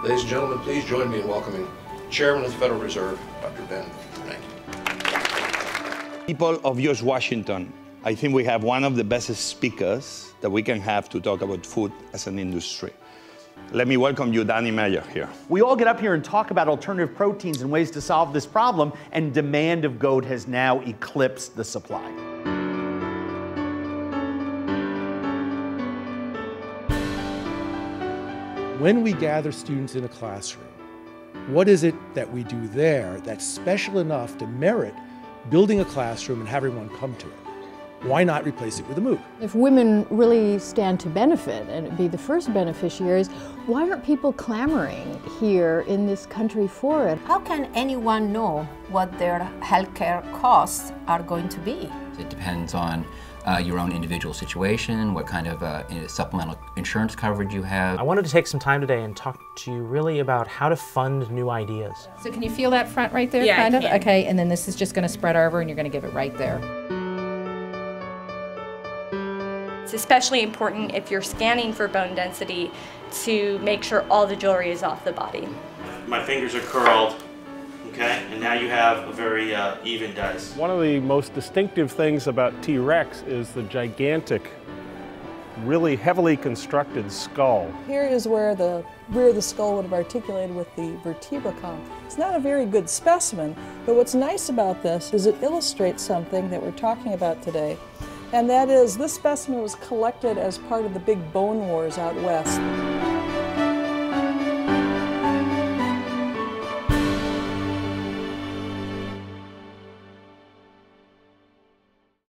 Ladies and gentlemen, please join me in welcoming Chairman of the Federal Reserve, Dr. Ben Bernanke. People of George Washington, I think we have one of the best speakers that we can have to talk about food as an industry. Let me welcome you, Danny Meyer, here. We all get up here and talk about alternative proteins and ways to solve this problem, and demand of goat has now eclipsed the supply. When we gather students in a classroom, what is it that we do there that's special enough to merit building a classroom and having everyone come to it? Why not replace it with a MOOC? If women really stand to benefit and be the first beneficiaries, why aren't people clamoring here in this country for it? How can anyone know what their healthcare costs are going to be? It depends on uh, your own individual situation, what kind of uh, supplemental insurance coverage you have. I wanted to take some time today and talk to you really about how to fund new ideas. So can you feel that front right there, yeah, kind I of? Can. Okay, and then this is just going to spread over and you're going to give it right there. It's especially important if you're scanning for bone density to make sure all the jewelry is off the body. My fingers are curled, okay, and now you have a very uh, even dice. One of the most distinctive things about T-Rex is the gigantic, really heavily constructed skull. Here is where the rear of the skull would have articulated with the vertebra column. It's not a very good specimen, but what's nice about this is it illustrates something that we're talking about today and that is this specimen was collected as part of the big bone wars out west.